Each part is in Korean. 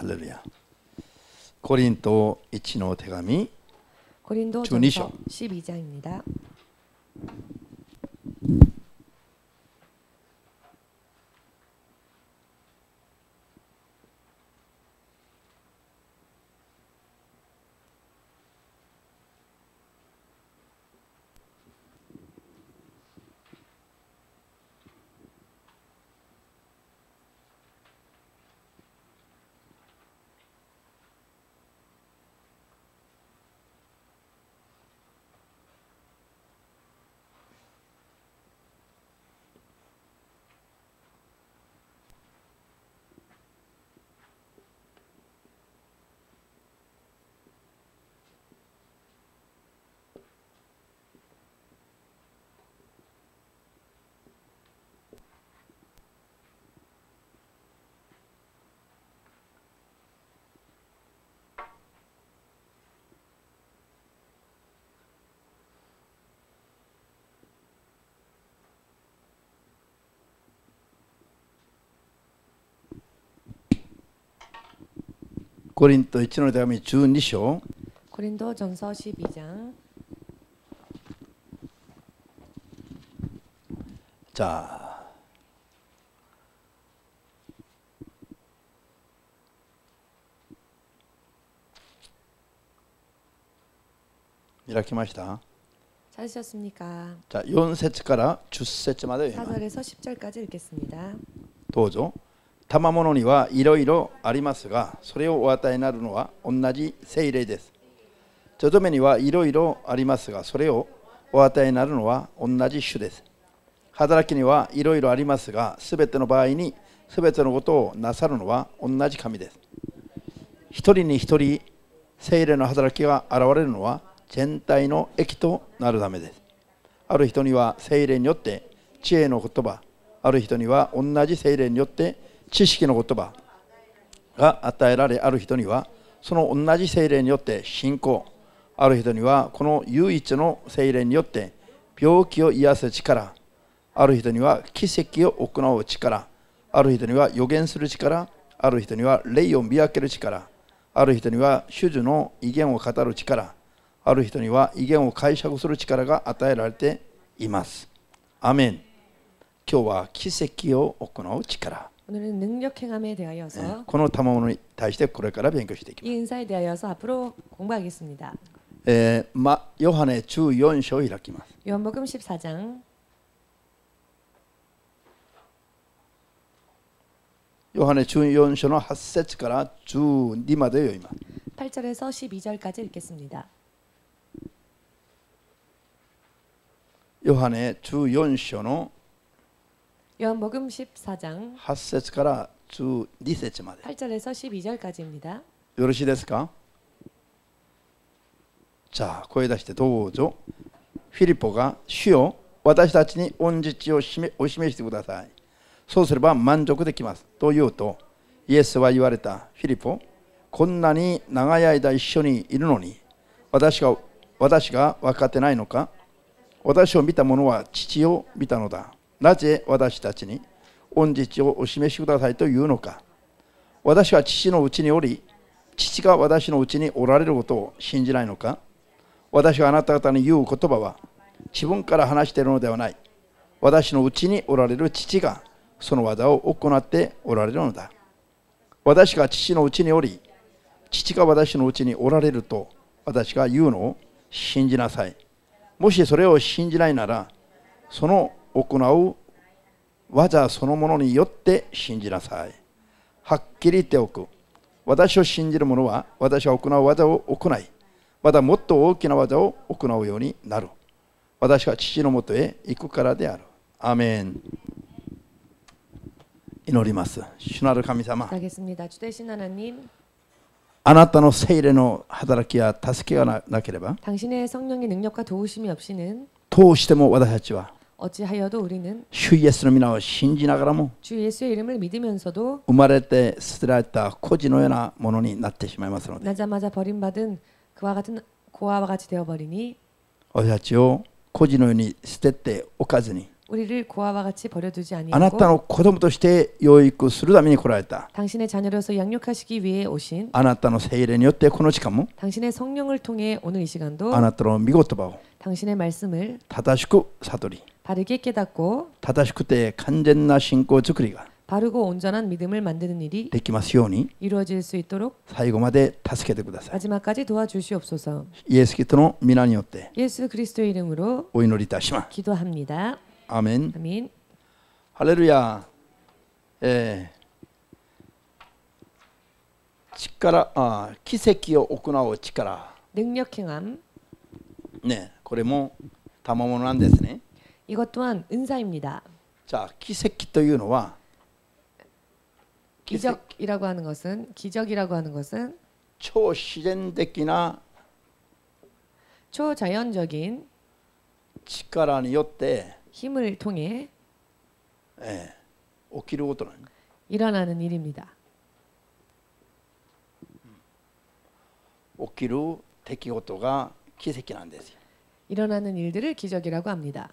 할렐루야. 고린도 이치노 대감이 고린도 12장입니다. 고린도 전으로 대하면 주 2쇼 고린도 전서 12장 자 이렇게 마시다 찾으셨습니까? 자, 요세 책가라 주세 책마다 사절에서 1절까지 읽겠습니다. 도죠. 賜物にはいろいろありますがそれをお与えになるのは同じ聖霊です。とどめにはいろいろありますがそれをお与えになるのは同じ種です。働きにはいろいろありますがすべての場合にすべてのことをなさるのは同じ神です。一人に一人聖霊の働きが現れるのは全体の益となるためです。ある人には聖霊によって知恵の言葉ある人には同じ聖霊によって知識の言葉が与えられある人にはその同じ聖霊によって信仰。ある人にはこの唯一の聖霊によって病気を癒す力。ある人には奇跡を行う力。ある人には予言する力。ある人には霊を見分ける力。ある人には主樹の威厳を語る力。ある人には威厳を解釈する力が与えられています。アメン。今日は奇跡を行う力。 오늘은 능력 행함에 え 대하여서 ーこの賜物に対してこれから勉強していきます 이 은사에 대하여서 앞으로 공부하겠습니다. えーま、ヨハネ14章を開きます。 요한복음 14장 ヨハネ14章の8節から12まで読みます。 8절에서 12절까지 읽겠습니다. ヨハネ14章の 요한복음 14장 8節から12節まで。 8절에서 12절까지입니다. よろしいですかじゃあ声出してどうぞ。フィリポが主よ私たちに恩実を示お示してください。そうすれば満足できます。と言うとイエスは言われた。フィリポ、こんなに長い間一緒にいるのに私が私が分かってないのか私を見た者は父を見たのだ。 なぜ私たちに恩実をお示しくださいというのか。私は父のうちにおり父が私のうちにおられることを信じないのか。私があなた方に言う言葉は自分から話しているのではない。私のうちにおられる父がその技を行っておられるのだ。私が父のうちにおり父が私のうちにおられると私が言うのを信じなさい。もしそれを信じないならその行う。技そのものによって信じなさい。はっきり言っておく。私を信じる者は私は行う技を行いまたもっと大きな技を行うようになる。私は父のもとへ行くからである。アメン。祈ります。主なる神様。あなたの聖霊の働きや助けがなければどうしても私たちは 어찌하여도 우리는 主イエスの皆を信じながらも 주 예수의 이름을 믿으면서도 生まれて捨てられた孤児のようなものになってしまいますので 나자마자 버림받은 그와 같은 고아와 같이 되어버리니 私たちを孤児のように捨てておかずに 우리를 고아와 같이 버려두지 あなた 아니하고 の子供として養育するために来られた 당신의 자녀로서 양육하시기 위해 오신 あなたの聖霊によってこの時間も 당신의 성령을 통해 오늘 이 시간도 あなたの御言葉を 당신의 말씀을 正しく悟り 바르게 깨닫고 正しくて完全な信仰づくりが 바르고 온전한 믿음을 만드는 일이 できますように 이루어질 수 있도록 最後まで助けてください 마지막까지 도와주시옵소서. イエス・キリストの皆によって 예수 그리스도의 이름으로 お祈りいたします 기도합니다. アーメン 아멘. ハレルヤ、えー力あ奇跡を行う力 능력 행함 ねこれも賜物なんですね 이것 또한 은사입니다. じゃあ奇跡というのは 기적이라고 하는 것은 기적이라고 하는 것은 超自然的な 초자연적인 力によって、 힘을 통해 えー起きることなんです 일어나는 일입니다. 起きる出来事が奇跡なんですよ 일어나는 일들을 기적이라고 합니다.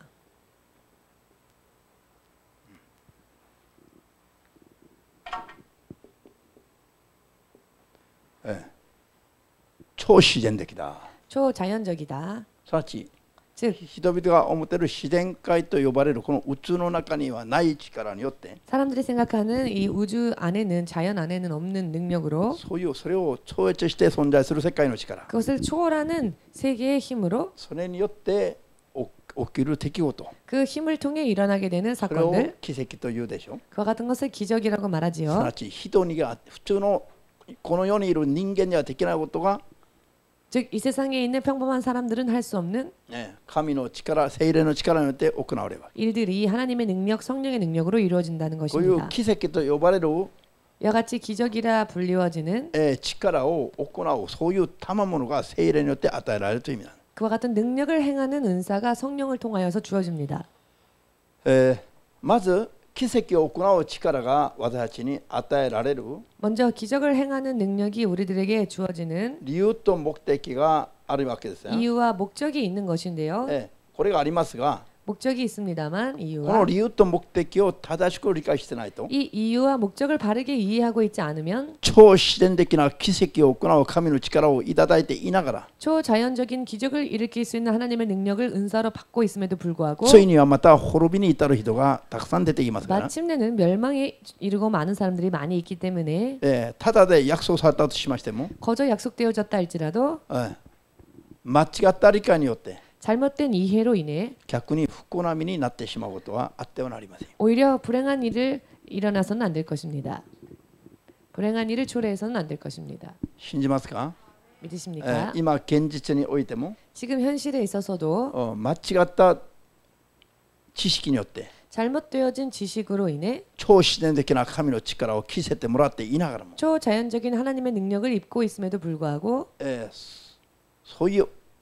超自然的だ 초자연적이다. すなわち 즉 人々が思っている自然界と呼ばれるこの宇宙の中にはない力によって 사람들이 생각하는 이 우주 안에는 자연 안에는 없는 능력으로 そういうそれを超越して存在する世界の力 그것을 초월하는 세계의 힘으로 それによってお起きる出来事 그 힘을 통해 일어나게 되는 それを 사건들 奇跡というでしょ 그와 같은 것을 기적이라고 すな 말하지요. わち人にが普通のこの世にいる人間にはできないことが、 즉 이 세상에 있는 평범한 사람들은 할 수 없는 ね、神の力聖霊の力によって行われるわ 일들이 하나님의 능력, 성령의 능력으로 이루어진다는 けこういう 것입니다. 奇跡と呼ばれる、 이와 같이 기적이라 불리워지는 えー力を行うそういう賜物が聖霊によって与えられるという意味なんです 그와 같은 능력을 행하는 은사가 성령을 통하여서 주어집니다. 기색이 없구나 치카라가 와다치니 아따에라레루. 먼저 기적을 행하는 능력이 우리들에게 주어지는 이유 또 목적이가 아리마케 됐어요. 이유와 목적이 있는 것인데요. 네, 고래가 아리마스가 목적이 있습니다만 この 이유와 理由と目的を正しく理解してないと 이 이유와 목적을 바르게 이해하고 있지 않으면 超自然的な奇跡を行う神の力をいただいていながら 초자연적인 기적을 일으킬 수 있는 하나님의 능력을 은사로 받고 있음에도 불구하고 ついにはまた滅びに至る人がたくさん出てきますから、 마침내는 멸망에 이르고 많은 사람들이 많이 있기 때문에 えーただで約束されたとしましても、 거저 약속되어졌다 할지라도 えー間違った理解によって 잘못된 이해로 인해 객군이 후고나민이 났대시마고 또한 아떼어나리마세 오히려 불행한 일을 일어나서는 안 될 것입니다. 불행한 일을 초래해서는 안 될 것입니다. 신지마스카? 믿으십니까? 예, 이마 겐지천이 오이때모 지금 현실에 있어서도 어, 마치갔다 지식인이 어때? 잘못되어진 지식으로 인해 초시대적인 하나님의 힘으로 기세 때 몰았대 이나가라 초자연적인 하나님의 능력을 입고 있음에도 불구하고 에 소위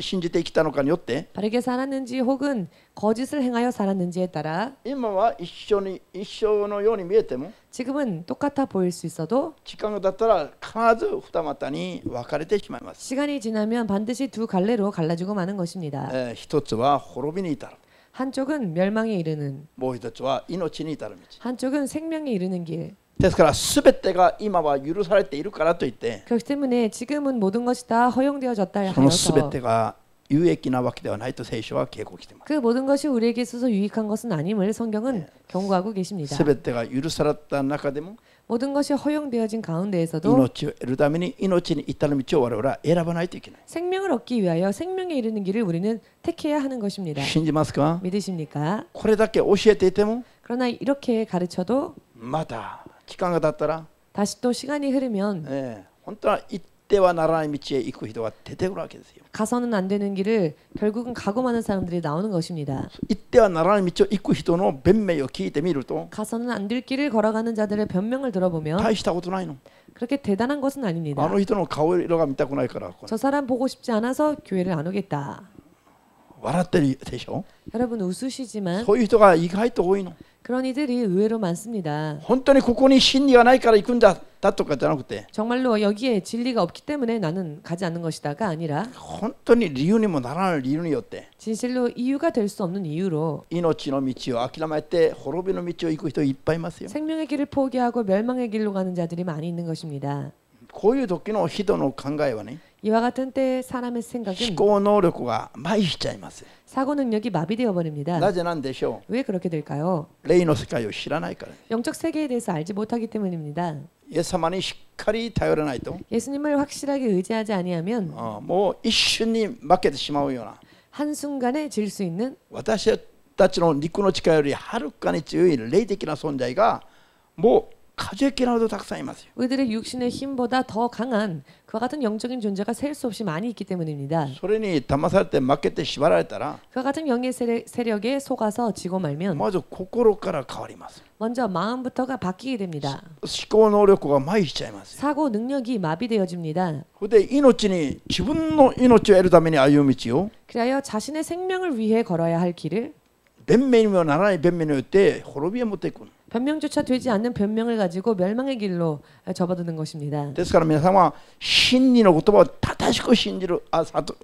信じて生きたのかによって 바르게 살았는지 혹은 거짓을 행하여 살았는지에 따라 今は一緒に一緒のように見えても 지금은 똑같아 보일 수 있어도 時間が経ったら必ず二股に分かれてしまいます。 시간이 지나면 반드시 두 갈래로 갈라지고 마는 것입니다. えー一つは滅びに至る。 한쪽은 멸망에 이르는 もう一つは命に至る道。 한쪽은 생명에 이르는 길. ですから全てが今は許されているからといって 그렇기 때문에 지금은 모든 것이 다 허용되어졌다 その全 하여서 てが有益なわけではないと聖書は警告しています。 그 모든 것이 우리에게 있어서 유익한 것은 아님을 성경은 경고하고 계십니다. 全てが許された中でも 모든 것이 허용되어진 가운데에서도 命を得るために命に至る道を我々は選ばないといけない。 생명을 얻기 위하여 생명에 이르는 길을 우리는 택해야 하는 것입니다. 信じますか 믿으십니까? これだけ教えていても 그러나 이렇게 가르쳐도 また 時間が経ったら、 다시 또 시간이 흐르면 えー本当は一 てはならない道へ行く人が出てくるわけですよ 가서는 안 되는 길을 결국은 가고 마는 사람들이 나오는 것입니다. 行ってはならない道を行く人の弁明を聞いてみると 가서는 안 될 길을 걸어가는 자들의 변명을 들어보면 大したことないの 그렇게 대단한 것은 あ 아닙니다. の人の顔色が見たくないからこれ 저 사람 보고 싶지 않아서 교회를 안 오겠다. 笑ってるでしょ 여러분 웃으시지만 そういう人が意外と多いの 그런 이들이 의외로 많습니다. 本当にここに真理がないから行くんだだとかじゃなくて 정말로 여기에 진리가 없기 때문에 나는 가지 않는 것이다가 아니라 本当に理由にもならない理由によって 진실로 이유가 될 수 없는 이유로 命の道を諦めて滅びの道を行く人いっぱいいますよ 생명의 길을 포기하고 멸망의 길로 가는 자들이 많이 있는 것입니다. こういう時の人の考えはね 이와 같은 때 사람의 思 생각은 考能力が麻痺しちゃいます 사고 능력이 마비되어 버립니다. なぜなんでしょ 왜 그렇게 될까요? う霊の世界を知らないから 영적 세계에 대해서 알지 못하기 때문입니다. イエス様にしっかり頼らないと 예수님을 확실하게 의지하지 아니하면 あもう一瞬に負けてしまうような 한순간에 질 수 있는 私たちの肉の力よりはるかに強い霊的な存在がもう数えきれないほどたくさんいますよ 우리들의 육신의 힘보다 더 강한 그와 같은 영적인 존재가 셀 수 없이 많이 있기 때문입니다. 소련이 담마살 때 맞게 때 시바라했더라. 그와 같은 영의 세력, 에 속아서 지고 말면 먼저 고코로가라 가와리마스. 먼저 마음부터가 바뀌게 됩니다. 시고 노력과 마이시자이마스. 사고 능력이 마비되어집니다. 근데 이노치니 자신의 이노치를 얻으려면 아유미지요. 그래야 자신의 생명을 위해 걸어야 할 길을 변면이면 나라의 변면이 때 호로비에 못 됐군. 변명조차 되지 않는 변명을 가지고 멸망의 길로 접어드는 것입니다. ですから皆さんは真理の言葉を正しく信じるあ悟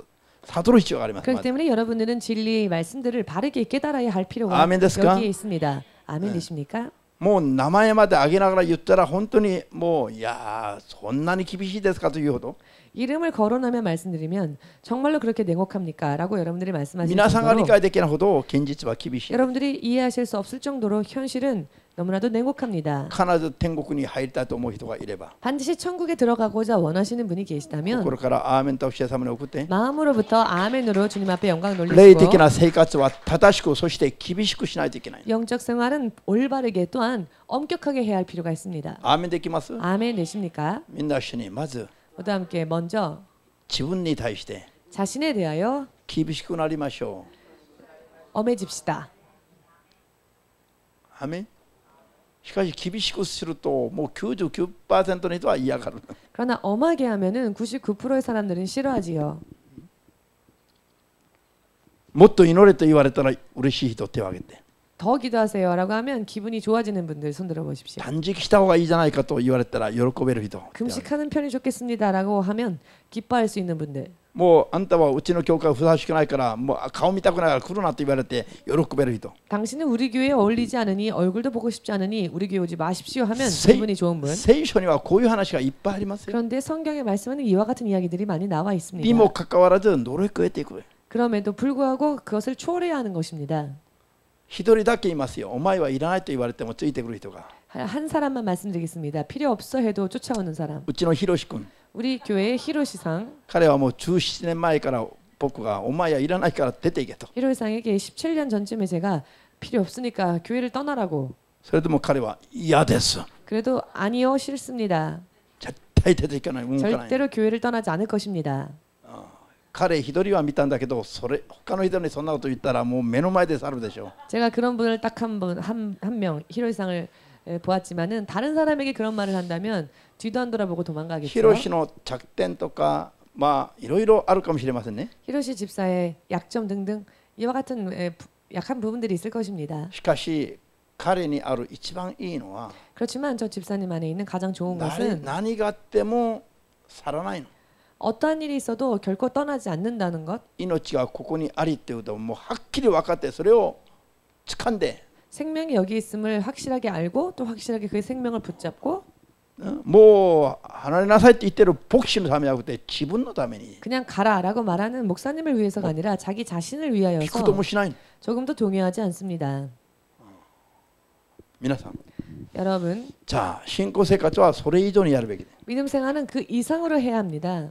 悟る必要があります 그렇기 때문에 여러분들은 진리의 말씀들을 바르게 깨달아야 할 필요가 아멘ですか? 여기에 있습니다. 아멘이십니까? もう名前まで挙げながら言ったら本当にもういやーそんなに厳しいですかというほど 이름을 거론하며 말씀드리면 정말로 그렇게 냉혹합니까? 라고 여러분들이 말씀하실 皆さんが理 정도로 解できないほど現実は厳しい 여러분들이 이해하실 수 없을 정도로 현실은 너무나도 냉혹합니다. 카나다 천국군이 하일다 도모히도가 이래봐. 반드시 천국에 들어가고자 원하시는 분이 계시다면 그러니까 아멘 도시에서는 그때 마음으로부터 아멘으로 주님 앞에 영광 돌리시고레이나세와다다시고 소시나 영적 생활은 올바르게 또한 엄격하게 해야 할 필요가 있습니다. 아멘 되기마스? 아멘 되십니까? 민나시니 맞아. 모두 함께 먼저 지분이 다이시대 자신에 대하여 기비시고 나리마쇼 엄해집시다. 아멘. しかし厳しくするともう99%の人は嫌がる 그러나 엄하게 하면은 99%의 사람들은 싫어하지요. もっと祈れと言われたら嬉しい人手を挙げて 더 기도하세요라고 하면 기분이 좋아지는 분들 손 들어 보십시오. 단지 기도가 이잖아니까 또 이와랬더라. 요로코베르 기도. 금식하는 편이 좋겠습니다라고 하면 기뻐할 수 있는 분들. もうあんたはうちの教会がふさわしくないからもう顔見たくないから来るなと言われて喜べる人. 당신은 우리 교회에 어울리지 않으니 얼굴도 보고 싶지 않으니 우리 교회 오지 마십시오 하면 세, 기분이 좋은 분. 聖書にはこういう話がいっぱいありますよ. 그런데 성경의 말씀에는 이와 같은 이야기들이 많이 나와 있습니다. にも かかわらず乗り越えてこう. 그럼에도 불구하고 그것을 초월해야 하는 것입니다. 一人だけいますよお前はいらないと言われてもついてくる人が 한- 한 사람만 말씀드리겠습니다. 필요 없어 해도 쫓아오는 사람. うちのひろし君 우리 교회의 히로시상 彼はもう17年前から僕がお前はいらないから出ていけと 히로시상에게 17년 전쯤에 제가 필요 없으니까 교회를 떠나라고 それでも彼は嫌です 그래도 아니요 싫습니다. 絶対出ていかない動かない 절대로 교회를 떠나지 않을 것입니다. 彼一人は見たんだけどそれ他の人にそんなこと言ったらもう目の前で去るでしょ 제가 그런 분을 딱 한 분 한 한 명 히로시상을 에, 보았지만은 다른 사람에게 그런 말을 한다면 뒤도 안 돌아보고 ヒ 도망가겠죠. ロシの着点とかまあいろいろあるかもしれませんね 히로시 집사의 약점 등등 이와 같은 에, 부- 약한 부분들이 있을 것입니다. しかし彼にある一番いいのは 그렇지만 저 집사님 안에 있는 가장 좋은 何 것은 何があっても去らないの 어떠한 일이 있어도 결코 떠나지 않는다는 것. 命がここにありっていうことをもうはっきり分かってそれを掴んで 생명이 여기 있음을 확실하게 알고 또 확실하게 그 생명을 붙잡고 うんもう離れなさいって言ってる牧師のためじゃなくて自分のために 그냥 가라라고 말하는 목사님을 위해서가 아니라 자기 자신을 聞く 위하여서 こともしないの 조금도 동요하지 않습니다. 皆さん 여러분 じゃあ信仰生活はそれ以上にやるべきで 믿음 생활은 그 이상으로 해야 합니다.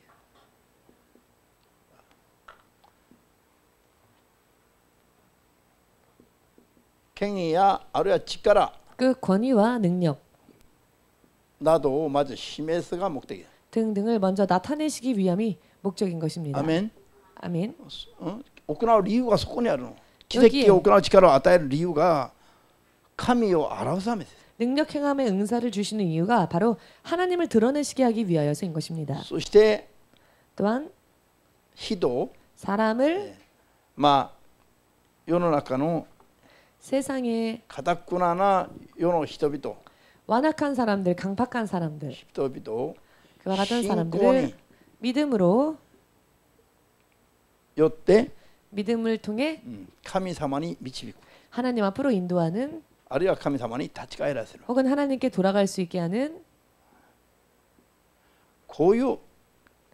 権威やあるいは力 그 권위와 능력 などをまず示すが目的です。 등등을 먼저 나타내시기 위함이 목적인 것입니다. アメン 아멘. うん行う理由がそこにあるの。奇 여기에 跡を行う力を与える理由が神を表すためです。 능력 행함의 응사를 주시는 이유가 바로 하나님을 드러내시게 하기 위하여서인 것입니다. そして 또한 人 사람을 まあ世の中の 세상에 가닥구나나 요노 히도비도 완악한 사람들, 강팍한 사람들, 히도비도 그와 같은 사람들을 믿음으로 요때 믿음을 통해 음, 카미사만이 미치고 하나님 앞으로 인도하는 아리아 카미사만이 다치가이라스로 혹은 하나님께 돌아갈 수 있게 하는 고유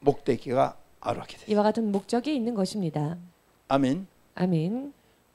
목대기가 아르하게 이와 같은 목적이 있는 것입니다. 아멘. 아멘.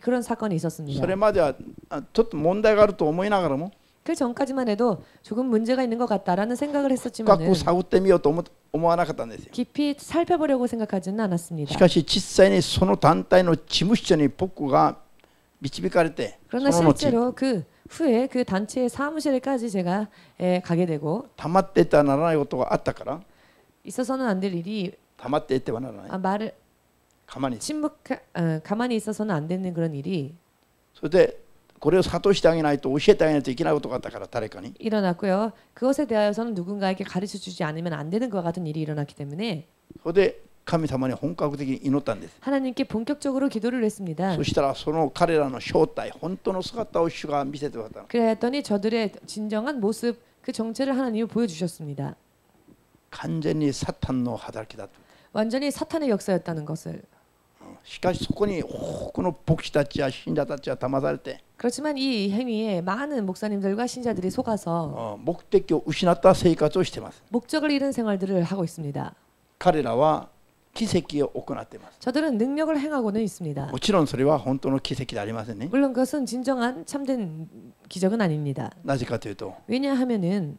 그런 사건이 そ 있었습니다. れまではあちょっと問題があると思いながらも 그 전까지만 해도 조금 문제가 있는 것 같다라는 생각을 深 했었지만 く探ってみようと思思わなかったんですよ 깊이 살펴보려고 생각하지는 し 않았습니다. かし実際にその団体の事務所に僕が導かれてそ 그러나 の後 실제로 그 후에 그 단체의 사무실에까지 제가 에, 가게 되고 溜まっていってはならないことがあったから 있어서는 안 될 일이 溜まっていってはならない 아, 말을 가만히 침묵 어, 가만히 있어서는 안 되는 그런 일이. 그런데 고려 사도 시장이나 또 오시에 땅에도 이기나고 똑같다 가라 다래거니. 일어났고요. 그것에 대하여서는 누군가에게 가르쳐 주지 않으면 안 되는 것 같은 일이 일어났기 때문에. 그런데 하나님이 본격적으로 기도를 하나님께 본격적으로 기도를 했습니다. 그랬더니 저들의 진정한 모습 그 정체를 하나님이 보여주셨습니다. 간절히 사탄노 하달기다. 완전히 사탄의 역사였다는 것을. しかしそこに多くの牧師たちや信者たちは騙されて 그렇지만 이 행위에 많은 목사님들과 신자들이 속아서 あ目的を失った生活をしています 목적을 잃은 생활들을 하고 있습니다. 彼らは奇跡を行っています 저들은 능력을 행하고는 있습니다. もちろんそれは本当の奇跡ではありませんね 물론 그것은 진정한 참된 기적은 아닙니다. なぜかというと 왜냐하면은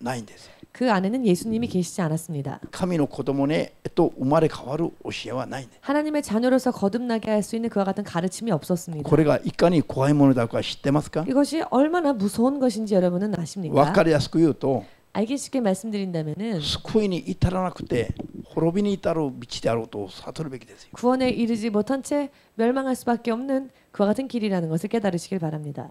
ないんです 그 안에는 예수님이 계시지 않았습니다. 神の子供にえっと生まれ変わる教えはないんです 하나님의 자녀로서 거듭나게 할 수 있는 그와 같은 가르침이 없었습니다. これがいかに怖いものだか知ってますか 이것이 얼마나 무서운 것인지 여러분은 分 아십니까? かりやすく言うと 알기 쉽게 말씀드린다면은 救いに至らなくて滅びに至る道であろうと悟るべきですよ 구원에 이르지 못한 채 멸망할 수밖에 없는 그와 같은 길이라는 것을 깨달으시길 바랍니다.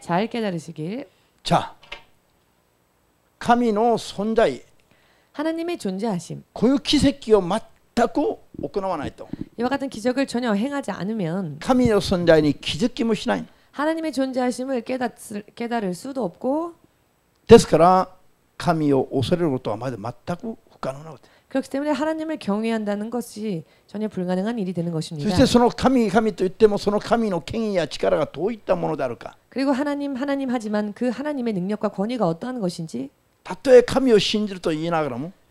잘 깨달으시길 じゃあ神の存在 하나님의 존재하심 こういう奇跡を全く行わないと 이와 같은 기적을 전혀 행하지 않으면 神の存在に気づきもしない 하나님의 존재하심을 깨닫, 깨달을 수도 없고 ですから神を恐れることはまだ全く不可能なこと 그렇기 때문에 하나님을 경외한다는 것이 전혀 불가능한 일이 되는 것입니다. 그리고 하나님 하나님 하지만 그 하나님의 능력과 권위가 어떠한 것인지?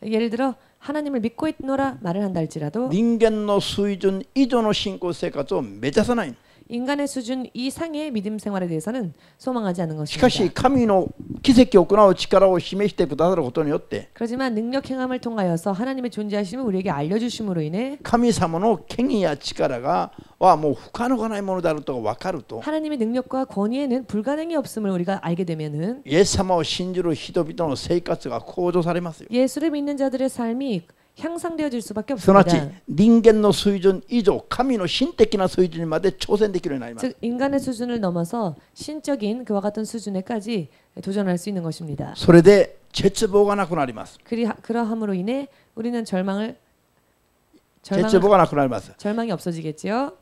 예를 들어 하나님을 믿고 있노라 말을 한다 할지라도 인간의 수준 이전의 신고 생활을 맺어서는 인간의 수준 이상의 믿음 생활에 대해서는 소망하지 않는 しかし 것입니다. 神の奇跡を行う力を示してくださることによって 그렇지만 능력 행함을 통하여서 하나님의 존재하심을 우리에게 알려주심으로 인해 神様の権威や力がはもう不可能がないものであると分かると 하나님의 능력과 권위에는 불가능이 없음을 우리가 알게 되면은 イエス様を信じる人々の生活が向上されますよ 예수를 믿는 자들의 삶이 향상되어질 수밖에 すなわち 없습니다. 人間の水準以上神の神的な水準にまで挑戦できるようになります 즉 인간의 수준을 넘어서 신적인 그와 같은 수준에까지 도전할 수 있는 것입니다. それで絶望がなくなります 그리 그러함으로 인해 우리는 절망을 絶 절망 望がなくなります 절망이 없어지겠지요.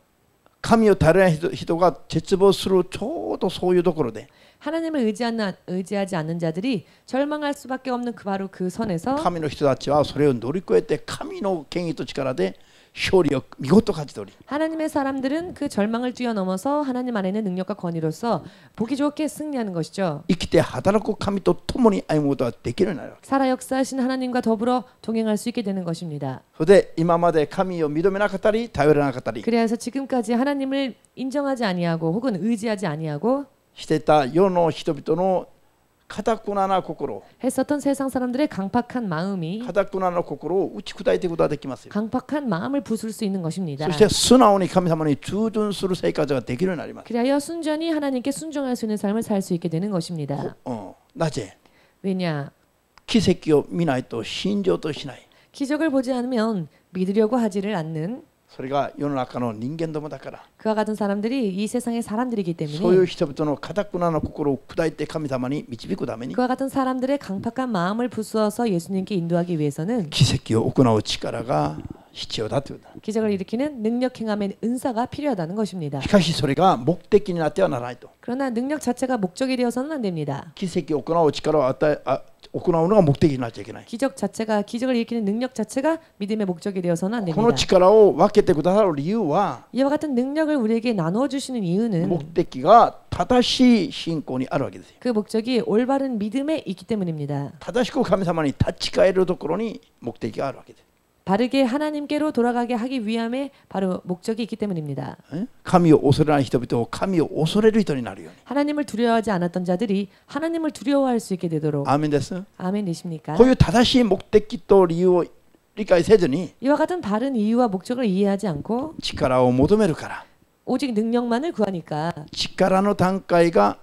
神を頼らない人人が絶望するちょうどそういうところで 하나님을 의지하는 의지하지 않는 자들이 절망할 수밖에 없는 그 바로 그 선에서 神の人たちはそれを乗り越えて神の権威と力で勝利を見事勝ち取り 하나님의 사람들은 그 절망을 뛰어넘어서 하나님 안에는 능력과 권위로서 보기 좋게 승리하는 것이죠. 生きて働く神と共に歩むことができるようになるわけ 살아 역사하신 하나님과 더불어 동행할 수 있게 되는 것입니다. それで今まで神を認めなかったり頼らなかったり 그래서 지금까지 하나님을 인정하지 아니하고 혹은 의지하지 아니하고 してた世の人々の堅くなな心 했었던 세상 사람들의 강팍한 마음이 堅くなな心を打ち砕いていくことができますよ 강팍한 마음을 부술 수 있는 것입니다. そして素直に神様に従順する生活ができるようになります 그리하여 순전히 하나님께 순종할 수 있는 삶을 살 수 있게 되는 것입니다. うんなぜ 왜냐? 奇跡を見ないと信じようとしない 기적을 보지 않으면 믿으려고 하지를 않는 それが世の中の人間どもだから 그와 같은 사람들이 이 세상의 사람들이기 때문에 소유 시절부터는 가닥구나나 국고로 구다이 때 감이다마니 미치비고 다메니 그와 같은 사람들의 강팍한 마음을 부수어서 예수님께 인도하기 위해서는 기색기요 오꾸나오 치가라가 시치오다트다 기적을 일으키는 능력 행함의 은사가 필요하다는 것입니다. 시카시 소리가 목대끼니나 떼어나라이도 그러나 능력 자체가 목적이 되어서는 안 됩니다. 기색기 오꾸나오 치가라 왔다 아, 오꾸나오가 목대기 나지 않나 기적 자체가 기적을 일으키는 능력 자체가 믿음의 목적이 되어서는 안 됩니다. 오꾸나오 치가라오 왔기 때구다로 이유와 이와 같은 능력을 말씀을 우리에게 나누어 주시는 이유는 목적기가 다다시 신권이 아르하게 되요. 그 목적이 올바른 믿음에 있기 때문입니다. 다다시고 그 감사만이 다치가에로 도그러니 목적기가 아르하게 돼. 바르게 하나님께로 돌아가게 하기 위함에 바로 목적이 있기 때문입니다. 감히 오소레나 히토비토 감히 오소레를 히토니 나리요. 하나님을 두려워하지 않았던 자들이 하나님을 두려워할 수 있게 되도록. 아멘 됐어? 아멘이십니까? 고유 다다시 목적기 또 이유 이와 같은 바른 이유와 목적을 이해하지 않고 치카라오 모도메르카라 오직 능력만을 구하니까 力の段階が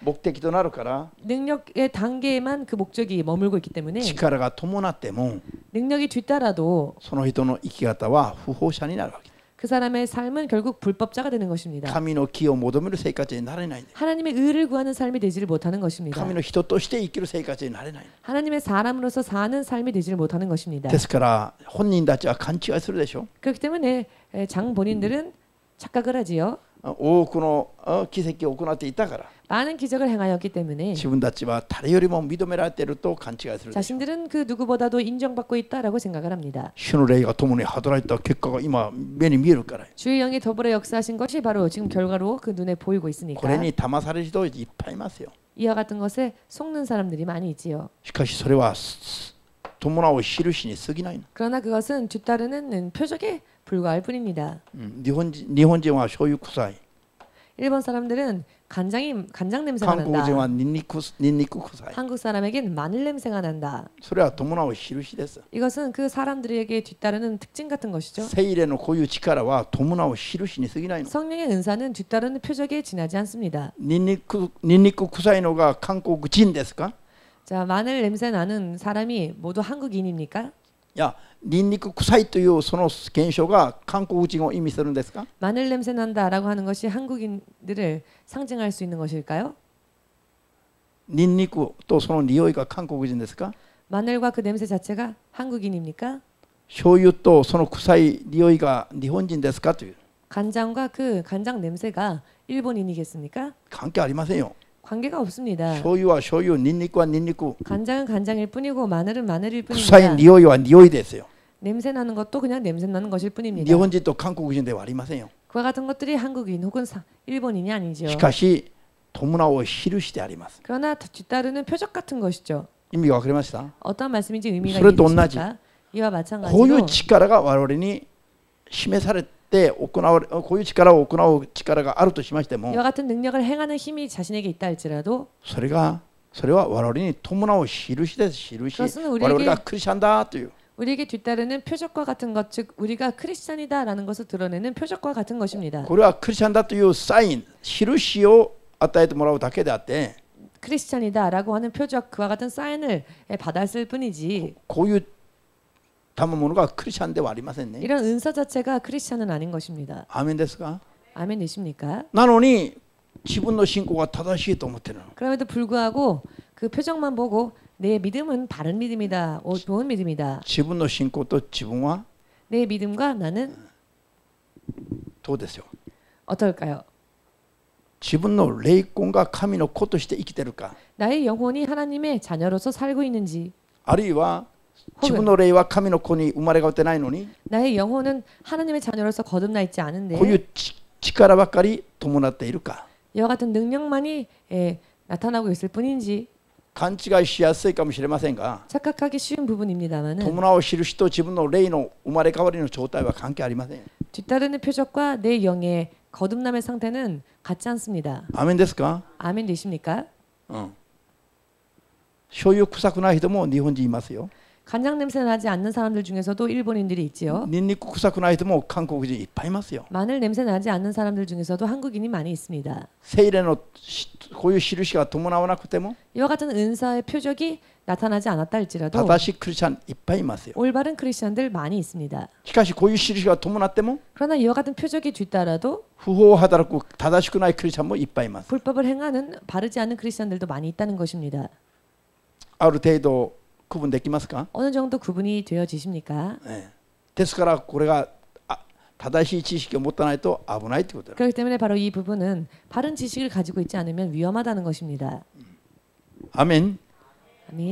目的となるから 능력의 단계에만 그 목적이 머물고 있기 때문에 力が伴っても 능력이 뒤따라도 その人の生き方は不法者になるわけ 그 사람의 삶은 결국 불법자가 되는 것입니다. 神の木を求める生活になれない 하나님의 의를 구하는 삶이 되지를 못하는 것입니다. 神の人として生きる生活になれない 하나님의 사람으로서 사는 삶이 되지를 못하는 것입니다. ですから本人たちは勘違いするでしょ 그렇기 때문에 에, 장 본인들은 착각을 하지요. 多くのあ奇跡を行っていたから 많은 기적을 행하였기 때문에 自分たちは誰よりも認められていると勘違いするでしょ 자신들은 그 누구보다도 인정받고 있다라고 생각을 합니다. 主の霊が共に働いた結果が今目に見えるから 주의 영이 더불어 역사하신 것이 바로 지금 결과로 그 눈에 보이고 これ 있으니까 に騙される人いっぱいいますよ 이와 같은 것에 속는 사람들이 많이 있지요. しかしそれはす 伴う印に過ぎないの、 그러나 그것은 뒤따르는 표적에 불과할 뿐입니다. うん日本人日本人はそういう臭い 일본 사람들은 간장이 간장 냄새가 韓国人 난다. はニンニクニンニク臭い 한국 사람에겐 마늘 냄새가 난다. それは伴う印です 이것은 그 사람들에게 뒤따르는 특징 같은 것이죠. 聖霊のこういう力は伴う印に過ぎないの 성령의 은사는 뒤따르는 표적에 지나지 않습니다. ニンニクニンニク臭いのが韓国人ですか 자, 마늘 냄새 나는 사람이 모두 한국인입니까? いやニンニク臭いというその現象が韓国人を意味するんですか 마늘 냄새 난다라고 하는 것이 한국인들을 상징할 수 있는 것일까요? ニンニクとその匂いが韓国人ですか 마늘과 그 냄새 자체가 한국인입니까? 醤油とその臭い匂いが日本人ですかという 간장과 그 간장 냄새가 일본인이겠습니까? 関係ありませんよ 관계가 없습니다. 쇼유와 쇼유, 닌니꾸와 닌니꾸. 간장은 간장일 뿐이고 마늘은 마늘일 뿐입니다. 사인 니오이와 니오이 됐어요. 냄새 나는 것도 그냥 냄새 나는 것일 뿐입니다. 일본지 또 한국인데 말이 마세요. 그와 같은 것들이 한국인 혹은 일본인이 아니죠. 시카시 도문화와 시루시대 아리마스. 그러나 뒤따르는 표적 같은 것이죠. 의미가 그래마시다. 어떤 말씀인지 의미가 있습니까? 이와 마찬가지로 고유 치카라가 와로리니 심해사를 されて行われこういう力を行う力があるとしましても 이와 같은 능력을 행하는 힘이 자신에게 있다 할지라도 それがそれは我々に伴う印です印 그것은 我 우리에게 々がクリスチャンだという 우리에게 뒤따르는 표적과 같은 것, 즉 우리가 크리스찬이다라는 것을 드러내는 표적과 같은 것입니다. これはクリスチャンだというサイン印を与えてもらうだけであって 크리스찬이다라고 하는 표적 그와 같은 사인을 받았을 뿐이지 こう 담아모노가 クリスチャンではありません. 이런 은사 자체가 크리스천은 아닌 것입니다. アーメンですか? 아멘 되십니까? なのに自分の信仰が正しいと思ってる. 그럼에도 불구하고 그 표적만 보고 내 믿음은 바른 믿음이다. 오, 좋은 믿음이다. 自分の信仰と自分は 내 믿음과 나는 どうでしょう. 어떨까요? 自分の霊魂が神の子として生きてるか? 나의 영혼이 하나님의 자녀로서 살고 있는지. 아니와 自分の霊は神の子に生まれ変わってないのに 나의 영혼은 하나님의 자녀로서 거듭나 있지 않은데 こういうち力ばかり伴っているか 이와 같은 능력만이 예, 나타나고 있을 뿐인지 勘違いしやすいかもしれませんが 착각하기 쉬운 부분입니다만은 伴う印と自分の霊の生まれ変わりの状態は関係ありません 뒤따르는 표적과 내 영의 거듭남의 상태는 같지 않습니다. アーメンですか、 아멘 되십니까? うん、醤油臭くない人も日本人いますよ 간장 냄새 나지 않는 사람들 중에서도 일본인들이 있지요. ニンニク臭くない人も韓国人いっぱいいますよ 마늘 냄새 나지 않는 사람들 중에서도 한국인이 많이 있습니다. 聖霊のしこういう印が伴わなくても 이와 같은 은사의 표적이 나타나지 않았다 할지라도 正しいクリスチャンいっぱいいますよ 올바른 크리스천들 많이 있습니다. しかしこういう印が伴っても 그러나 이와 같은 표적이 뒤따라도 不法を働く正しくないクリスチャンもいっぱいいます 불법을 행하는 바르지 않은 크리스천들도 많이 있다는 것입니다. ある程度 区分できますか、 어느 정도 구분이 되어지십니까? ええですからこれがあ正しい知識を持たないと危ないということです 그렇기 때문에 바로 이 부분은 바른 지식을 가지고 있지 않으면 위험하다는 것입니다. アメン、 아멘.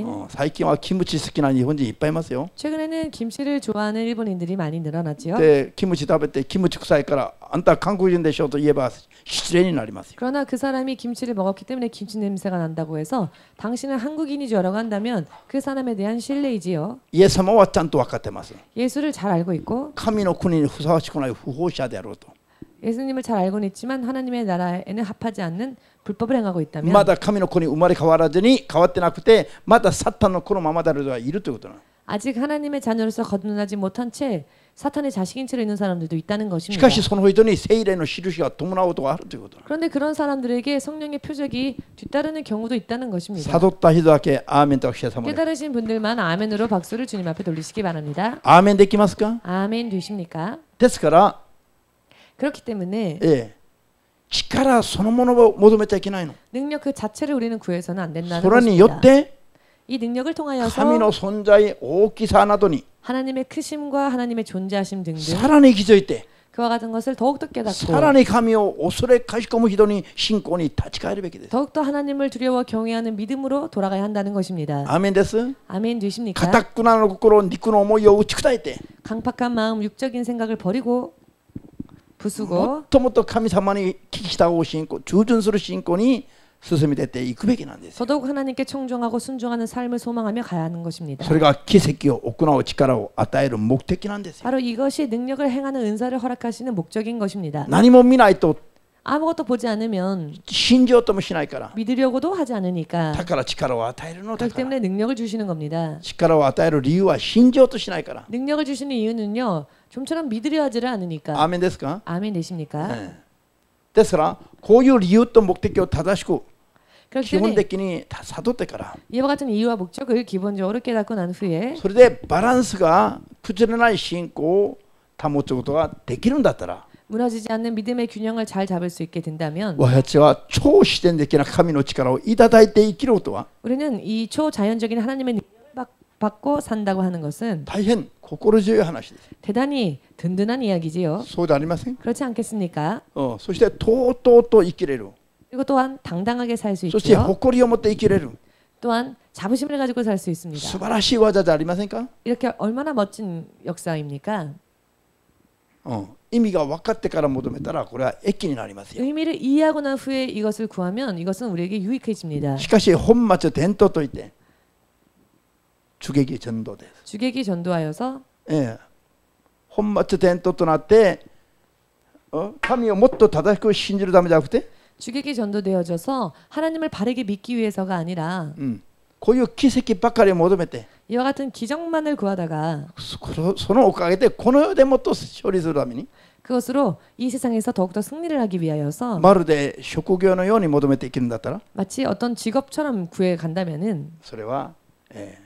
어, 사이키와 김치 스키나 일본인 이빠이 마세요. 최근에는 김치를 좋아하는 일본인들이 많이 늘어났지요. 네, 김치 다을 때 김치 국사에から 그 안타 한국인 되셔도 예바스 시련이 나리마세요. 그러나 그 사람이 김치를 먹었기 때문에 김치 냄새가 난다고 해서 당신은 한국인이 줄라고 한다면 그 사람에 대한 신뢰이지요. 예사마와 짠또 와카테마스. 예수를 잘 알고 있고. 카미노 군인 후사와시코나의 후호샤데로도. 예수님을 잘 알고는 있지만 하나님의 나라에는 합하지 않는 불법을 행하고 있다면 まだ神の子に生まれ変わらずに変わってなくてまだサタンの子のままである人がいるということなの 아직 하나님의 자녀로서 거듭나지 못한 채 사탄의 자식인 채로 있는 사람들도 있다는 し 것입니다. かしその人に聖霊の印が伴うことがあるということなの 그런데 그런 사람들에게 성령의 표적이 뒤따르는 경우도 있다는 것입니다. 悟った人だけアーメンとして様で 깨달으신 분들만 아멘으로 박수를 주님 앞에 돌리시기 바랍니다. アーメンできますか 아멘 되십니까? ですから、 그렇기 때문에 예. 치카라 소노모노 뭐 모도메타 이키나이노. 능력 그 자체를 우리는 구해서는 안 된다는 소라니 것입니다. 이 능력을 통하여서 하나님의 존재의 오기사나더니 하나님의 크심과 하나님의 존재하심 등등 사랑의 기저일 때 그와 같은 것을 더욱더 깨닫고 사랑의 감이요 오스레 가시코무 히도니 신권이 타치가르베게 돼. 더욱더 하나님을 두려워 경외하는 믿음으로 돌아가야 한다는 것입니다. 아멘 됐어? 아멘 되십니까? 가타쿠나노 국고로 니쿠노모 요우치쿠다이 뭐 때 강팍한 마음 육적인 생각을 버리고 も 부수고 っともっと神様に聞き従う信仰従順する信仰に進み出ていくべきなんですよ 더더욱 하나님께 청종하고 순종하는 삶을 소망하며 가야 하는 것입니다. それが奇跡を行う力を与える目的なんですよ 바로 이것이 능력을 행하는 은사를 허락하시는 목적인 것입니다. 何も見ないと 아무것도 보지 않으면 信じようともしないから 믿으려고도 하지 않으니까 だから力を与えるのだ 그렇기 から 때문에 능력을 주시는 겁니다. 力を与える理由は信じようとしないから 능력을 주시는 이유는요. 좀처럼 믿으려 하지를 않으니까. アーメンですか、 아멘 되십니까? ええですからこういう理由と目的を正しく 그렇기 基本 때문에 的に悟ってから 이와 같은 이유와 목적을 기본적으로 깨닫고 난 후에 それでバランスが崩れない信仰を保つことができるんだったら 무너지지 않는 믿음의 균형을 잘 잡을 수 있게 된다면 私たちは超自然的な神の力をいただいて生きることは 우리는 이 초자연적인 하나님의 능력을 받고 산다고 하는 것은 다현 고꼬르지의 하나시 대단히 든든한 이야기지요. 소다리마생? 그렇지 않겠습니까? 어, 소시대 또또또 이끼래로. 그리고 또한 당당하게 살 수 있고요. 소시 호꼬리요 못때 이끼래로. 또한 자부심을 가지고 살 수 있습니다. 수바라시 와자자 아리마생까? 이렇게 얼마나 멋진 역사입니까? 어, 의미가 와카테까라 모둠에 따라 고라 액기니 나리마세요. 의미를 이해하고 난 후에 이것을 구하면 이것은 우리에게 유익해집니다. 시카시 혼마츠 덴토 또 이때. て主撃전도です、 주객이 전도하여서 ええ、本末転倒となって어神をもっと正しく信じるためじゃなくて、 주객이 전도되어져서 하나님을 바르게 믿기 위해서가 아니라 うん、こういう奇跡ばかりを求めて 이와 같은 기적만을 구하다가 そそのおかげでこの世でもっと勝利するために 그것으로 이 세상에서 더욱더 승리를 하기 위하여서 まるで職業のように求めて生きるんだったら 마치 어떤 직업처럼 구해 간다면은 それは、えー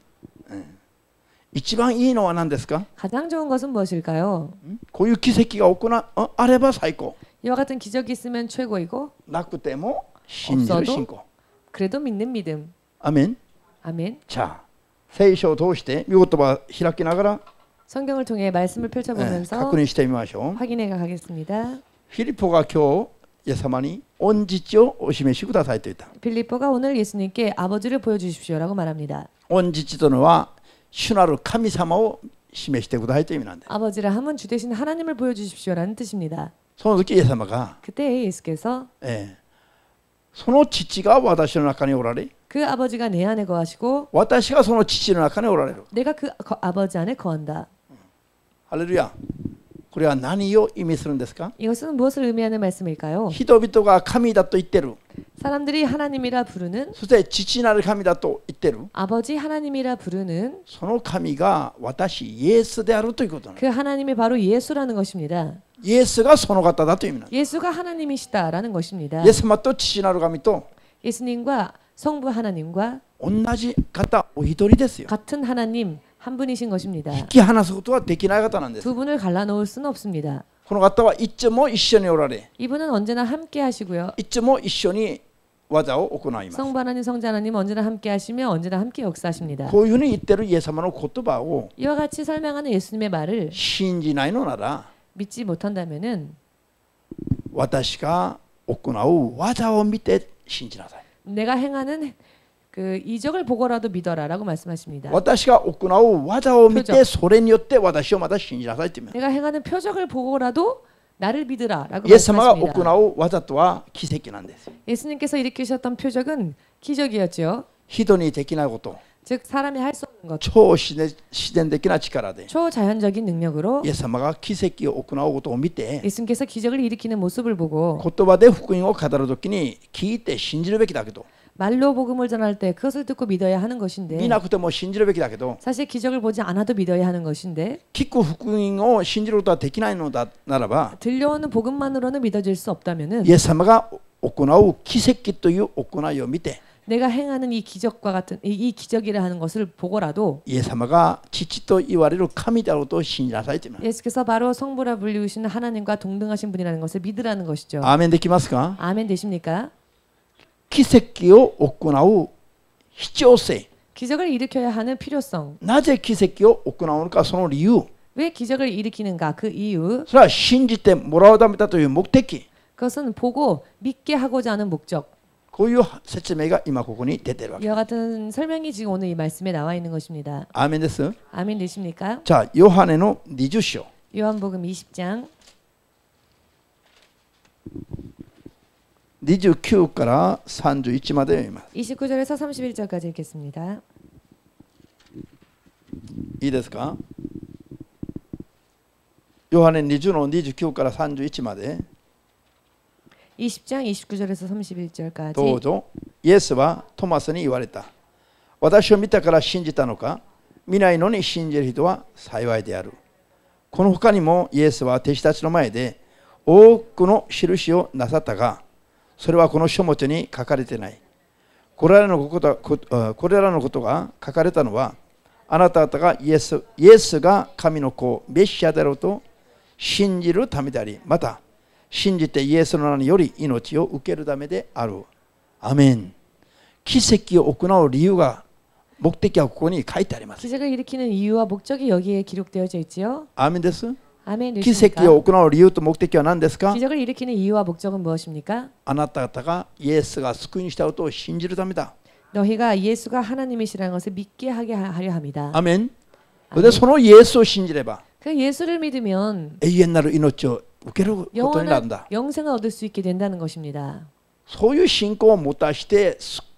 一番いいのは何ですか 가장 좋은 것은 무엇일까요? んこういう奇跡が行なああれば最高 이와 같은 기적이 있으면 최고이고 なくても信じる信仰 그래도 믿는 믿음. アメン 아멘. じゃあ聖書を通して御言葉を開きながら、 성경을 통해 말씀을 えー 펼쳐보면서 確認してみましょう 확인해 가겠습니다. フィリポが今日イエ 온지죠 오심에 시구다 사이트다. 빌립보가 오늘 예수님께 아버지를 보여주십시오라고 말합니다. 온지지도너와 신화로 카미사마오 시메시대구다 하이때이란데. 아버지라 함은 주 대신 하나님을 보여주십시오라는 뜻입니다. 손오키 예사마가 그때 예수께서 예. 손오 지치가 와다시는 아까니 오라리. 그 아버지가 내 안에 거하시고 와다시가 손오 지치는 아까니 오라리. 내가 그 거, 아버지 안에 거한다. 할렐루야. これは何を意味するんですか 이것은 무엇을 의미하는 말씀일까요? 人々が神だと言ってる 사람들이 하나님이라 부르는 そして父なる神だと言ってる 아버지 하나님이라 부르는 その神が私イエスであるということなんです 그 하나님이 바로 예수라는 것입니다. イエスがその方だという意味なんで 예수가 하나님이시다라는 것입니다. すイエス様と父なる神と 예수님과 성부 하나님과 同じ方お一人ですよ 같은 하나님 한 분이신 것입니다. 引き離すことはできない方なんです 두 분을 갈라놓을 수는 없습니다. この方はいつも一緒におられ 이분은 언제나 함께 하시고요. いつも一緒に技を行います 성부 하나님, 성자 하나님 언제나 함께 하시며 언제나 함께 역사하십니다. こういうふうに言ってるイエス様の言葉を 이와 같이 설명하는 예수님의 말을 信じないのなら 믿지 못한다면은 私が行う技を見て信じなさい 내가 행하는 그 이적을 보고라도 믿어라라고 말씀하십니다. 私が行う技を見표적 てそれによって私をまた信じなさいって言う 내가 행하는 표적을 보고라도 나를 믿으라라고 イエス様が行 말씀하십니다. う技とは奇跡なんです 예수님께서 일으키셨던 표적은 기적이었죠. 人にできないこと 즉 사람이 할 수 없는 것, 超自然自然的な力で 초자연적인 능력으로 イエス様が奇跡を行うことを見て 예수님께서 기적을 일으키는 모습을 보고 言葉で福音を語るときに聞いて信じるべきだけど 말로 복음을 전할 때 그것을 듣고 믿어야 하는 것인데. 미나쿠도 뭐 신지로베기다게도. 사실 기적을 보지 않아도 믿어야 하는 것인데. 키쿠 후쿠잉오 신지로다 데키나이노다나라바. 들려오는 복음만으로는 믿어질 수 없다면은. 예사마가 오코나우 키세키토유 오코나요 밑에. 내가 행하는 이 기적과 같은 이, 이 기적이라 하는 것을 보고라도 예사마가 지치도 이와리로 카미다로도 신이라사이지만 예수께서 바로 성부라 불리우시는 하나님과 동등하신 분이라는 것을 믿으라는 것이죠. 아멘 되십니까? 아멘 되십니까? 기색기요 오꾸나우 히치오세 기적을 일으켜야 하는 필요성. 나제 기색기요 오꾸나우니까 그 이유. 왜 기적을 일으키는가 그 이유. 그러니까 신지때 몰아오답니다 또 목적 그것은 보고 믿게 하고자 하는 목적. 고유 세체메가 이마 고군이 대대로. 이와 같은 설명이 지금 오늘 이 말씀에 나와 있는 것입니다. 아멘 됐어? 아멘 되십니까? 자, 요한의노 니주쇼. 요한복음 20장. 29から31まで読みます 29절에서 31절까지 읽겠습니다. いいですかヨハネ20の29から31まで 20장 29절에서 どう 31절까지 ぞイエスはトマスに言われた私を見たから信じたのか見ないのに信じる人は幸いであるこの他にもイエスは弟子たちの前で多くの印をなさったが それはこの書物に書かれてないこれらのことこあこれらのことが書かれたのはあなた方がイエスイエスが神の子メシアだろうと信じるためでありまた信じてイエスの名により命を受けるためであるアメン奇跡を行う理由が目的はここに書いてあります 기적을 일으키는 이유와 목적이 여기에 기록되어져 있지요. アーメンです 아멘 奇 되십니까? 跡を行う理由と目的は何ですか 기적을 일으키는 이유와 목적은 무엇입니까? あなた方がイエスが救いにしたことを信じるためだ 너희가 예수가 하나님이시라는 것을 믿게 하게 하려 합니다. アメンでそのイエスを信じれば 그 예수를 믿으면 永遠なる命を受けることになるん 영원한 だ 영생을 얻을 수 있게 된다는 것입니다. そういう信仰を持たして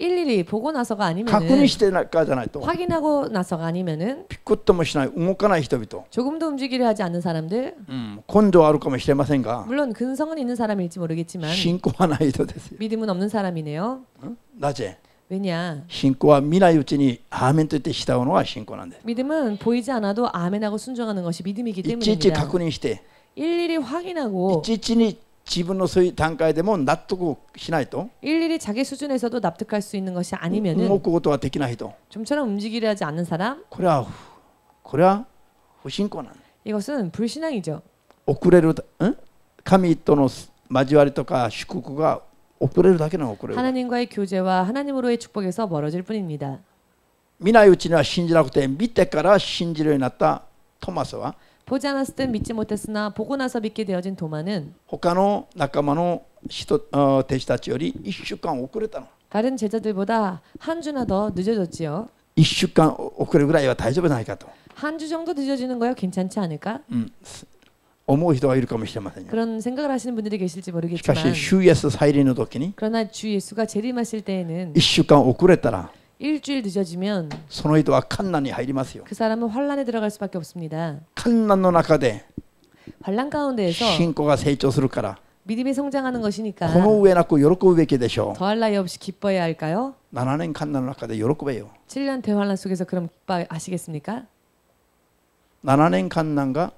일일이 보고 나서가 確 아니면은 認してからじゃないと 확인하고 나서가 아니면은 ピクッともしない動かない人々、 조금도 움직이려 하지 않는 사람들 うん、根性はあるかもしれませんが 물론 근성은 있는 사람일지 모르겠지만 信仰はない人ですよ 믿음은 없는 사람이네요. なぜ 왜냐? 信仰は見ないうちにアーメンと言って従うのが信仰なんです 믿음은 보이지 않아도 아멘하고 순종하는 것이 믿음이기 いちいち 때문입니다. 確認して 일일이 い 확인하고 ちいちに 自分のそういう段階でも納得しないと 일일이 자기 수준에서도 납득할 수 있는 것이 動 아니면은 くことはできない人 좀처럼 움직이려 하지 않는 사람 これはこれは不信仰なんです 이것은 불신앙이죠. 遅れるん神との交わりとか祝福が遅れるだけの遅れる 하나님과의 교제와 하나님으로의 축복에서 멀어질 뿐입니다. 見ないうちには信じなくて見てから信じるようになったトマスは 보지 않았을 땐 믿지 못했으나 보고 나서 믿게 되어진 도마는 他の仲間の人あ弟子たちより1週間遅れたの 다른 제자들보다 한 주나 더 늦어졌지요. 1週間遅れるぐらいは大丈夫ないかと、 한 주 정도 늦어지는 거야 괜찮지 않을까? うん、思う人がいるかもしれませんよ 그런 생각을 하시는 분들이 계실지 しか 모르겠지만 し主イエス再臨の時に 그러나 주 예수가 재림하실 때에는 1週間遅れたら 일주일 늦어지면 その人は観難に入りますよ 그 사람은 환란에 들어갈 수밖에 없습니다. 観難の中で 환란 가운데에서 信仰が成長するから 믿음이 성장하는 こ 것이니까 の上なく喜ぶべきでしょ 더할 나위 없이 기뻐해야 할까요? う7年観難の中で喜べよ 7년 대환란 속에서 그럼 기뻐하시겠습니까? 7年観難が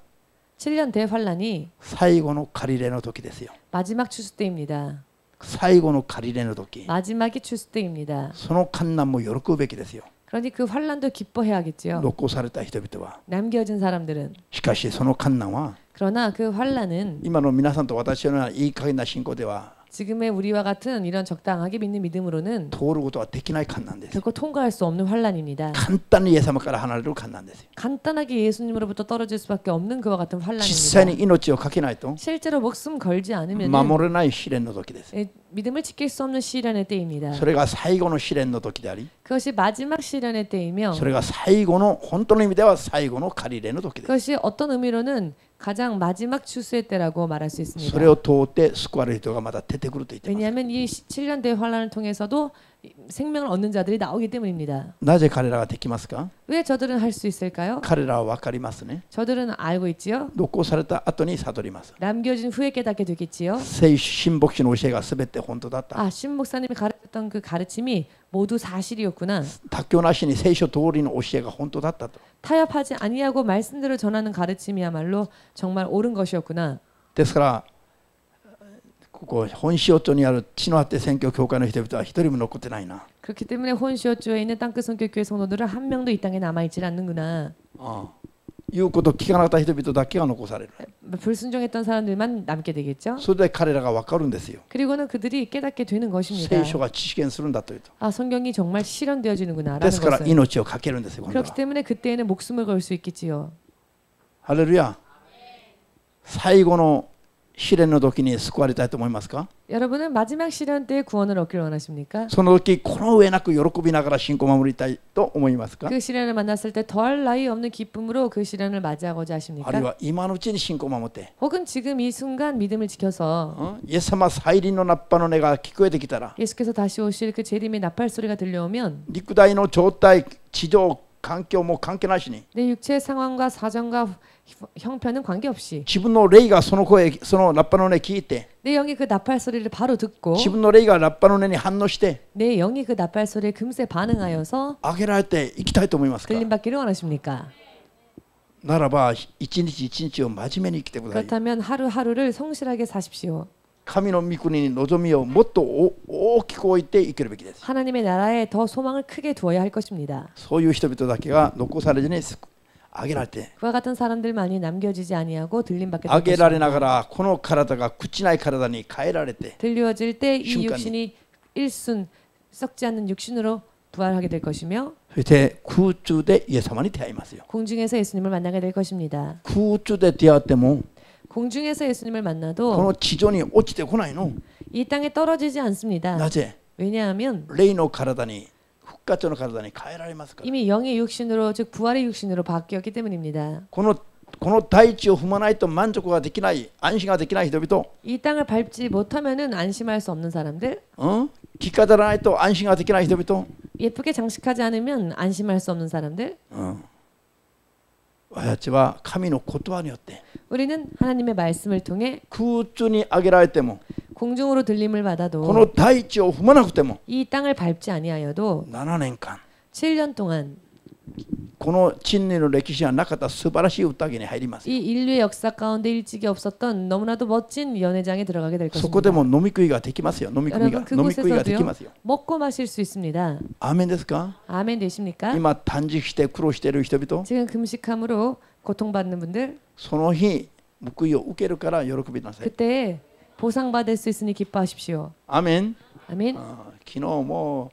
7년 대환란이 最後の借り入れの時ですよ 마지막 추수 때입니다. 最後の借り入れの時 마지막이 추수 때입니다. その観難も喜ぶべきですよ 그러니 그 환란도 기뻐해야겠지요. 残された人々は 남겨진 사람들은 しかしその観難は 그러나 그 환란은 今の皆さんと私のようないい加減な信仰では 지금의 우리와 같은 이런 적당하게 믿는 믿음으로는 도르고도 대기나이 간난데 결코 통과할 수 없는 환란입니다. 간단히 예사막가라 하나로 간난데 간단하게 예수님으로부터 떨어질 수밖에 없는 그와 같은 환란입니다. 실제로 목숨 걸지 않으면 마모르나이 시련노도 기대세. 예, 믿음을 지킬 수 없는 시련의 때입니다. 그래가 사이고노 시련노도 기다리. 그것이 마지막 시련의 때이며 그래가 사이고노 혼돈의 미대와 사이고노 가리레노도 기대. 그것이 어떤 의미로는 가장 마지막 추수의 때라고 말할 수 そ 있습니다. れを通って救われる人がまた出てくると言っています 왜냐하면 이 7년 대 환란을 통해서도 생명을 얻는 자들이 나오기 때문입니다. なぜ彼らができますか 왜 저들은 할 수 있을까요? 彼らは分かりますね 저들은 알고 있지요. 残された後に悟ります 남겨진 후에 깨닫게 되겠지요. 聖神牧師の教えが全て本当だった 아, 신 목사님이 가르쳤던 그 가르침이 모두 사실이었구나. 妥協なしに聖書通りの教えが本当だったと 타협하지 아니하고 말씀대로 전하는 가르침이야말로 정말 옳은 것이었구나. ですから ここ本塩町にある地の果て選挙教会の人々は一人も残ってないな 그렇기 때문에 혼시오주에 있는 땅끝 성교교회 성도들은 한 명도 이 땅에 남아 있질 않는구나. ああ言うこと聞かなかった人々だけが残される 불순종했던 사람들만 남게 되겠죠. それで彼らが分かるんですよ 그리고는 그들이 깨닫게 되는 것입니다. 聖書が実現するんだというと 아 성경이 정말 실현되어지는구나라는 ですから 것을. 命を懸けるんですよ今度 그렇기 は 때문에 그때에는 목숨을 걸 수 있겠지요. ハレルヤ最後の 試練の時に救われたいと思いますか 여러분은 마지막 시련 때 구원을 얻기를 원하십니까? その時この上なく喜びながら信仰を守りたいと思いますか 그 시련을 만났을 때 더할 나위 없는 기쁨으로 그 시련을 맞이하고자 あるい 하십니까? は今のうちに信仰を守って 혹은 지금 이 순간 믿음을 지켜서 うんイエス様再臨のナッパの音が聞こえてきたら 예수께서 다시 오실 그 재림의 나팔 소리가 들려오면 陸大の状態地上環境も関係なしに 내 육체의 상황과 사정과 형편은 관계없이 自分の霊がその声そのラッパの音聞いて 내 영이 그 나팔 소리를 바로 듣고 自分の霊がラッパの音に反応して 내 영이 그 나팔 소리에 금세 반응하여서 上げられていきたいと思いますか 들림 받기를 원하십니까? ならば一日一日を真面目に生きてください 그렇다면 하루하루를 성실하게 사십시오. 神の御国に望みをもっとお大きく置いて生きるべきです 하나님의 나라에 더 소망을 크게 두어야 할 것입니다. そういう人々だけが残されずに 악이랄 때 그와 같은 사람들만이 남겨지지 아니하고 들림 밖에 악이랄에 나가라 코노 카라다가 구치나이 카라다니 가이랄 때 들려질 때 이 육신이 일순 썩지 않는 육신으로 부활하게 될 것이며 대 구주대 예사만이 대하이마세요. 공중에서 예수님을 만나게 될 것입니다. 구주대 대하때모 공중에서 예수님을 만나도 그노 지존이 어찌되고나이노 이 땅에 떨어지지 않습니다. 낮에 왜냐하면 레이노 가라다니 活の体に変えられますから 이미 영의 육신으로 즉 부활의 육신으로 바뀌었기 때문입니다. このこの大地を踏まないと満足ができない安心ができない人々 이 땅을 밟지 못하면은 안심할 수 없는 사람들, うん着飾らないと安心ができない人々 예쁘게 장식하지 않으면 안심할 수 없는 사람들, うん 私たちは神の言葉によって 우리는 하나님의 말씀을 통해 空中に上げられても 공중으로 들림을 この 받아도 大地を踏まなくても 이 땅을 밟지 아니하여도 7年間 7년 동안 この人類の歴史はなかった素晴らしい宴に入ります。이 인류의 역사 가운데 일찍이 없었던 너무나도 멋진 연회장에 들어가게 될 것입니 다. そこでも飲み食いができますよ。飲み食いが飲み食いができますよ.먹고 마실 수 있습니 다. 아멘ですか?아멘 되십니 까? 今단식して苦労している人々.지금 금식함으로 고통받는 분 들. その日報いを受けるから喜びなさい.그때 보상받을 수 있으니 기뻐하십시 오. 아 멘. 아 멘. 아, 昨日も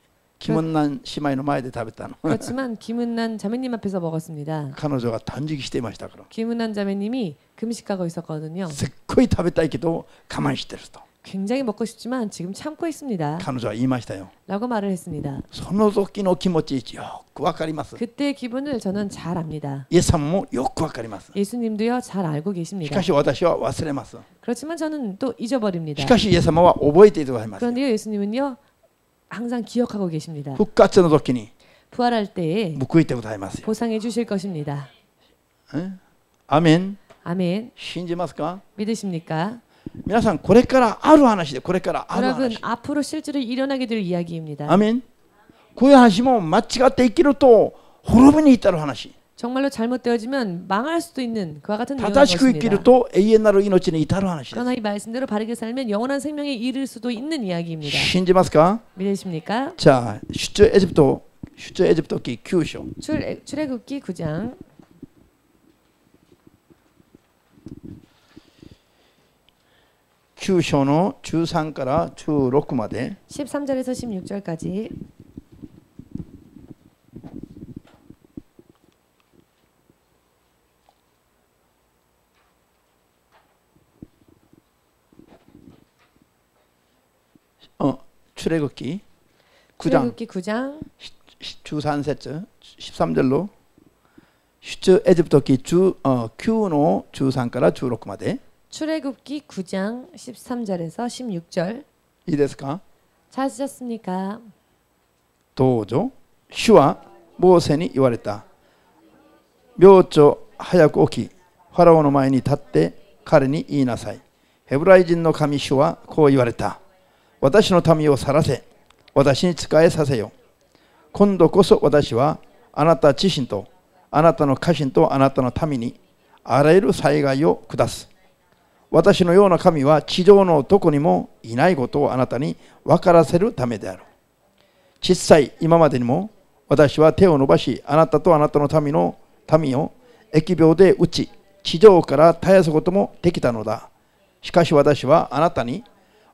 김은난 姉妹の前で食べました. 그렇지만 김은난 자매님 앞에서 먹었습니다. 彼女が断食してましたけど. 김은난 자매님이 금식하고 있었거든요. これ食べたいけど我慢してると. 굉장히 먹고 싶지만 지금 참고 있습니다. 彼女が言いましたよ. 라고 말을 했습니다. その時の気持ちよ. 分かります. 그때 기분을 저는 잘 압니다. イエス様もよく分かります. 예수님도요 잘 알고 계십니다. しかし 私は忘れます. 그렇지만 저는 또 잊어버립니다. しかし 예산모와 오버이테이도 할마스. 그런데요 예수님은요 항상 기억하고 계십니다. 復活の時に 부활할 때에 報いてくださいますよ 보상해 주실 것입니다. えアメン 아멘. 信じますか 믿으십니까? 皆さんこれからある話でこれからある 여러분 話 앞으로 실제로 일어나게 될 이야기입니다. アメンこういう話も間違って生きると滅びに至る話 정말로 잘못되어지면 망할 수도 있는 그와 같은 내용인 正しく生きる 것입니다. と永遠なる命に至る話です 그러나 이 말씀대로 바르게 살면 영원한 생명에 이를 수도 있는 이야기입니다. 信じますか 믿으십니까? じゃあ出張エジプト出張エジプト記9章 출, 출애굽기 9장 9章の13から16まで 13절에서 16절까지 あ出エ記記9장 출애굽기 9장 13節 13절로出エジプト記10어, 9の13から16まで 출애굽기 9장 13절에서 16절 いいですか 찾으셨습니까? どうぞ主は モーセに言われた明朝早く起きファラオの前に立って彼に言いなさいヘブライ人の神主はこう言われた 私の民を去らせ私に仕えさせよ。今度こそ私はあなた自身とあなたの家臣とあなたの民にあらゆる災害を下す。私のような神は地上のどこにもいないことをあなたに分からせるためである。小さい今までにも私は手を伸ばしあなたとあなたの民の民を疫病で打ち地上から絶やすこともできたのだ。しかし私はあなたに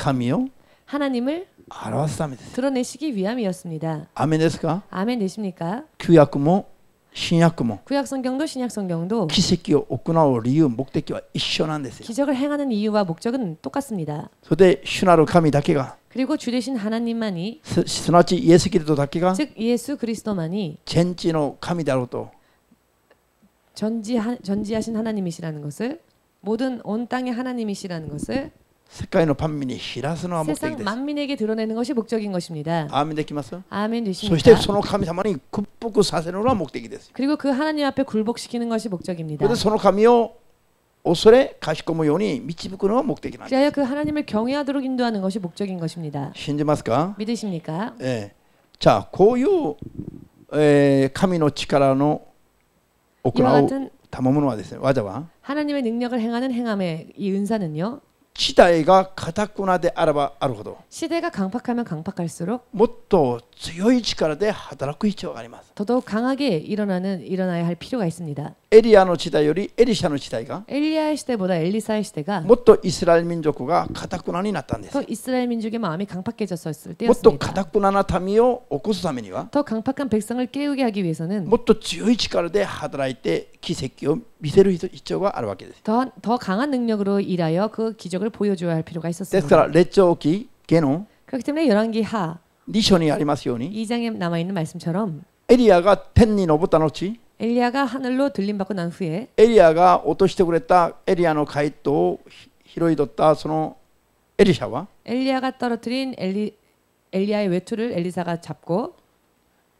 감이요? 하나님을 알았습니다. 드러내시기 위함이었습니다. 아멘입니까? 아멘되십니까? 구약도 신약도 구약 성경도 신약 성경도 기적이 오고나올 이유 목적이 일치한데요. 기적을 행하는 이유와 목적은 똑같습니다. 그런데 신하로 감이 다케가 그리고 주 되신 하나님만이 스나치 예수 그리스도 다케가 즉 예수 그리스도만이 전지의 감이다로도 전지 전지하신 하나님이시라는 것을 모든 온 땅의 하나님이시라는 것을 世界の民に知らすのが目的 세상 です 만민에게 드러내는 것이 목적인 것입니다. アーメンできます 아멘 そして 되십니까? その神様に屈服させるのが目的です 그리고 그 하나님 앞에 굴복시키는 것이 そ 목적입니다. れでその神を恐れかしこむように導くのが目的なんです 그리하여 그 하나님을 경외하도록 인도하는 것이 목적인 것입니다. 信じますか 믿으십니까? ええ、じゃあこういう、えー神の力の行 이와 う 같은 賜物はですね技は 하나님의 능력을 행하는 행함의 이 은사는요. 地帯が堅くなであればあるほど 시대가 강팍하면 강팍할수록 もっと強い力で働く必要があります 더더욱 강하게 일어나는 일어나야 할 필요가 있습니다. エリアの地帯よりエリシャの地帯が 엘리야의 시대보다 엘리사의 시대가 もっとイスラエル民族が堅くなになったんです 더 이스라엘 민족의 마음이 강팍해졌을 もっと 때였습니다. 堅くなな民を起こすためには 더 강팍한 백성을 깨우게 하기 위해서는 もっと強い力で働いて 기색기요 미세로 이쪽과 알아봤게 됐어요. 더, 더 강한 능력으로 일하여 그 기적을 보여줘야 할 필요가 있었습니다. 列王記下の. 그렇기 때문에 열왕기하 2章にありますように. 2장에 남아 있는 말씀처럼 エリヤが天に昇った後. 엘리야가 하늘로 들림 받고 난 후에 エリヤが落としてくれた. エリヤの外套拾い取ったそのエリシャは. 엘리야가 떨어뜨린 엘리 엘리야의 외투를 엘리사가 잡고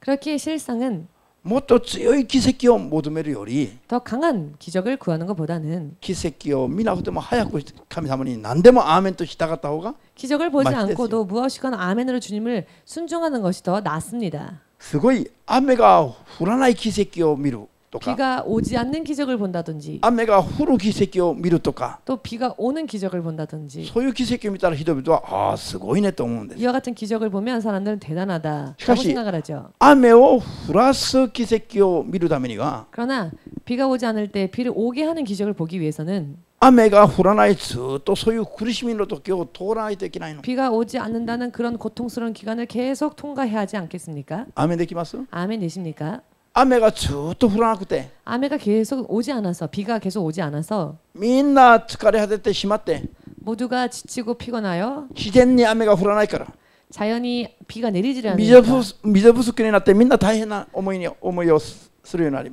그렇게 실상은 もっと強い奇跡を求めるより 더 강한 기적을 구하는 것보다는 奇跡を見なくても早く神様に何でもアーメンとしたかった方が 기적을 보지 맞겠어요. 않고도 무엇이건 아멘으로 주님을 순종하는 것이 더 낫습니다. すごい雨が降らない奇跡を見るとか 비가 오지 않는 기적을 본다든지 雨が降る奇跡を見るとか 또 비가 오는 기적을 본다든지 そういう奇跡を見たら人々はああすごいねと思うんです 이와 같은 기적을 보면 사람들은 대단하다라고 시카시- 생각을 하죠. 雨を降らす奇跡を見るためには 그러나 비가 오지 않을 때 비를 오게 하는 기적을 보기 위해서는 雨が降らないずっとそういう苦しみの時を通らないといけないの 비가 오지 않는다는 그런 고통스러운 기간을 계속 통과해야 하지 않겠습니까? 雨できます 아멘 되십니까? 아메가 쭉또 불어났기 때 아메가 계속 오지 않아서 비가 계속 오지 않아서 민나 특가리 하데때 심았대. 모두가 지치고 피곤하여 지젠니 아메가 불어나니까. 자연이 비가 내리질 않으니까. 미저부 미저부스끼리 났대. 민나 다해나? 어머니 어머요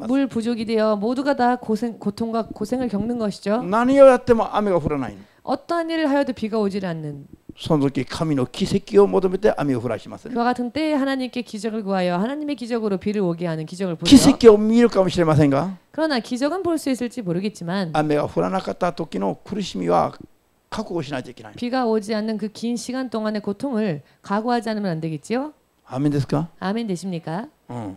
물 부족이 되어 모두가 다 고생 고통과 고생을 겪는 것이죠. 나니요 때뭐 아메가 불어나인 어떠한 일을 하여도 비가 오질 않는 선속기 카미노 기색기요 모도메테 아미오 후라시마스. 그와 같은 때 하나님께 기적을 구하여 하나님의 기적으로 비를 오게 하는 기적을 보죠. 기세끼요 미를까모시레마센가? 그러나 기적은 볼 수 있을지 모르겠지만 아메가 후라나카타 토끼노 쿠르시미와 각오시나지키나. 비가 오지 않는 그 긴 시간 동안의 고통을 각오하지 않으면 안 되겠지요? 아멘 되십니까? 아멘 되십니까? 응.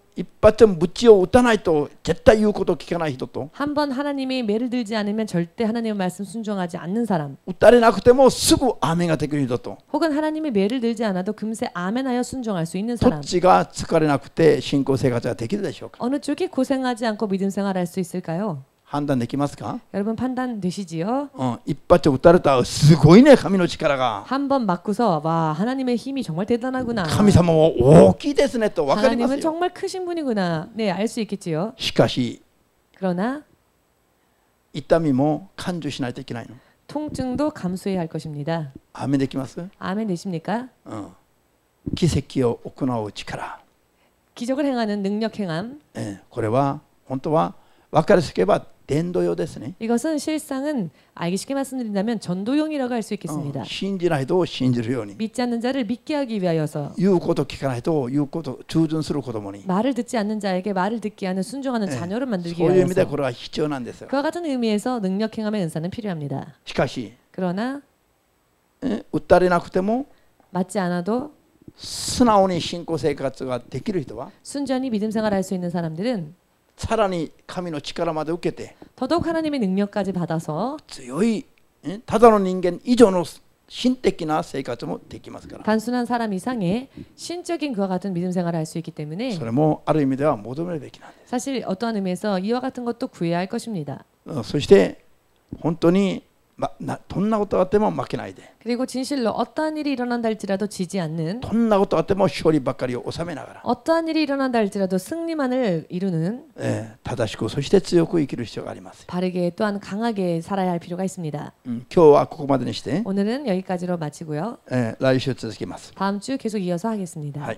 입밭은 묻지어 웃다나이 또 제타 이웃고도 기가나이 히도또. 한 번 하나님이 매를 들지 않으면 절대 하나님의 말씀 순종하지 않는 사람. 웃다리나 그때 뭐 쓰고 아멘가 되기도 또. 혹은 하나님이 매를 들지 않아도 금세 아멘하여 순종할 수 있는 사람. 토치가 습관이나 그때 신고세가자 되기도 되시오 어느 쪽이 고생하지 않고 믿음 생활할 수 있을까요? 判断できますか、 여러분 판단 되시지요? うん、一発打たれたらすごいね神の力が 한 번 맞고서 와 하나님의 힘이 정말 대단하구나. 神様も大きいですねと分かります 하나님은 よ 정말 크신 분이구나. 네, 알 수 있겠지요. しかし 그러나 痛みも感受しないといけないの 통증도 감수해야 할 것입니다. 雨できます、 아멘 되십니까? うん、奇跡を行う力、 기적을 행하는 능력 행함. えーこれは本当は分かりすけば 伝道用ですね 이것은 실상은 알기 쉽게 말씀드린다면 전도용이라고 할 수 う 있겠습니다. ん信じない人を信じるように 믿지 않는 자를 믿게 하기 위하여서 言うこと聞かないと言うこと従順する子供に 말을 듣지 않는 자에게 말을 듣게 하는 순종하는 네. 자녀를 만들기 そういう意味で 위하여서 これは必要なんですよ 그와 같은 의미에서 능력 행함의 은사는 필요합니다. しかし 그러나 え打たれなくても 맞지 않아도 素直に信仰生活ができる人は 순전히 믿음 생활할 수 있는 사람들은 さらに神の力まで受けて 더더욱 하나님의 능력까지 받아서 強いえただの人間以上の心的な生活もできますから 단순한 사람 이상의 신적인 그와 같은 믿음 생활을 할 수 있기 때문에 それもある意味では求めるべきなんです 사실 어떠한 의미에서 이와 같은 것도 구해야 할 것입니다. うんそして本当に、 돈 나고 떠갔다면 맡기나야 돼. 그리고 진실로 어떠한 일이 일어난다 할지라도 지지 않는 돈 나고 떠갔다면 쇼리 밖까지 오삼에 나가라. 어떠한 일이 일어난다 할지라도 승리만을 이루는 예, 다다시고 소시대쓰였고 이기를 시작하리마스. 바르게 또한 강하게 살아야 할 필요가 있습니다. 음, 교와 고구마드는 시대. 오늘은 여기까지로 마치고요. 예, 라이쇼츠스키마스. 다음 주 계속 이어서 하겠습니다. 하이.